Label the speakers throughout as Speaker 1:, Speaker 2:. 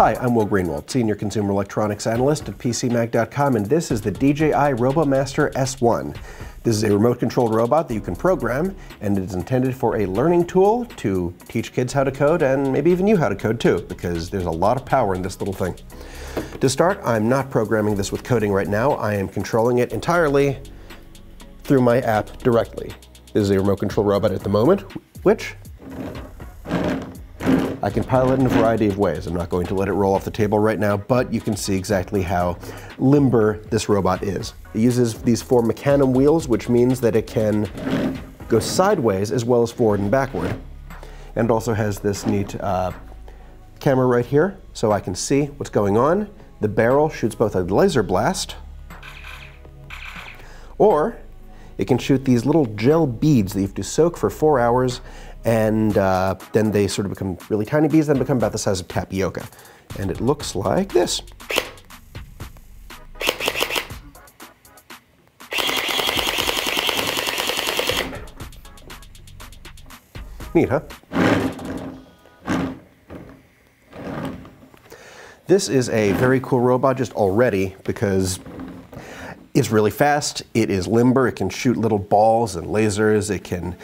Speaker 1: Hi, I'm Will Greenwald, Senior Consumer Electronics Analyst at PCMag.com, and this is the DJI RoboMaster S1. This is a remote controlled robot that you can program, and it is intended for a learning tool to teach kids how to code and maybe even you how to code too, because there's a lot of power in this little thing. To start, I'm not programming this with coding right now. I am controlling it entirely through my app directly. This is a remote control robot at the moment, which I can pilot in a variety of ways. I'm not going to let it roll off the table right now, but you can see exactly how limber this robot is. It uses these four mecanum wheels, which means that it can go sideways as well as forward and backward. And it also has this neat uh, camera right here, so I can see what's going on. The barrel shoots both a laser blast, or it can shoot these little gel beads that you have to soak for four hours and uh, then they sort of become really tiny beads, then become about the size of tapioca. And it looks like this. Neat, huh? This is a very cool robot just already because it's really fast, it is limber, it can shoot little balls and lasers, it can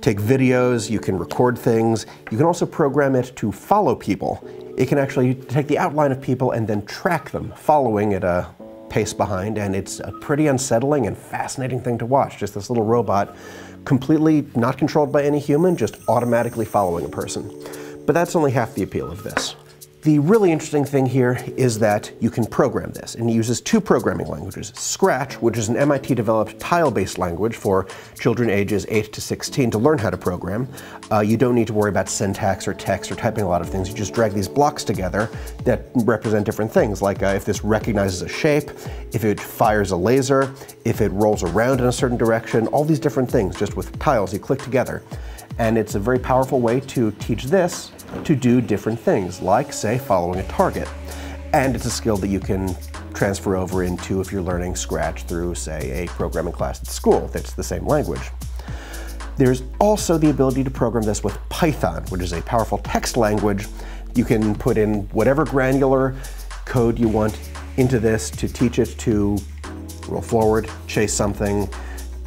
Speaker 1: take videos, you can record things. You can also program it to follow people. It can actually take the outline of people and then track them, following at a pace behind, and it's a pretty unsettling and fascinating thing to watch. Just this little robot, completely not controlled by any human, just automatically following a person. But that's only half the appeal of this. The really interesting thing here is that you can program this, and it uses two programming languages. Scratch, which is an MIT-developed tile-based language for children ages 8 to 16 to learn how to program. Uh, you don't need to worry about syntax or text or typing a lot of things. You just drag these blocks together that represent different things, like uh, if this recognizes a shape, if it fires a laser, if it rolls around in a certain direction, all these different things just with tiles you click together. And it's a very powerful way to teach this to do different things, like, say, following a target. And it's a skill that you can transfer over into if you're learning Scratch through, say, a programming class at school that's the same language. There's also the ability to program this with Python, which is a powerful text language. You can put in whatever granular code you want into this to teach it to roll forward, chase something,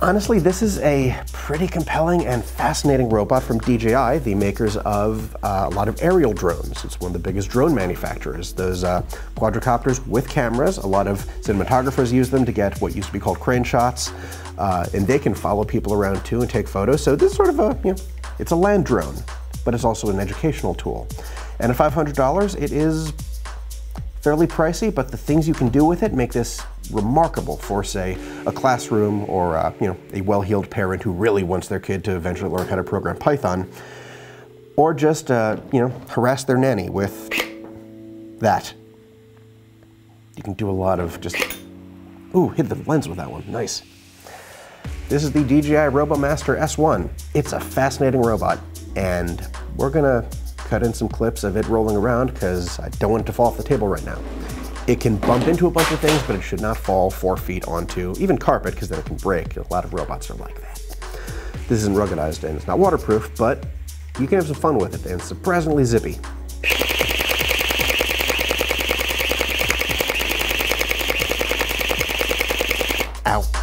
Speaker 1: Honestly, this is a pretty compelling and fascinating robot from DJI, the makers of uh, a lot of aerial drones. It's one of the biggest drone manufacturers. Those uh, quadricopters with cameras, a lot of cinematographers use them to get what used to be called crane shots, uh, and they can follow people around too and take photos. So this is sort of a, you know, it's a land drone, but it's also an educational tool. And at $500, it is fairly pricey, but the things you can do with it make this remarkable for, say, a classroom or uh, you know a well-heeled parent who really wants their kid to eventually learn how to program Python, or just uh, you know harass their nanny with that. You can do a lot of just ooh hit the lens with that one. Nice. This is the DJI RoboMaster S1. It's a fascinating robot, and we're gonna cut in some clips of it rolling around because I don't want it to fall off the table right now. It can bump into a bunch of things, but it should not fall four feet onto even carpet because then it can break. A lot of robots are like that. This isn't ruggedized and it's not waterproof, but you can have some fun with it and it's surprisingly zippy. Ow.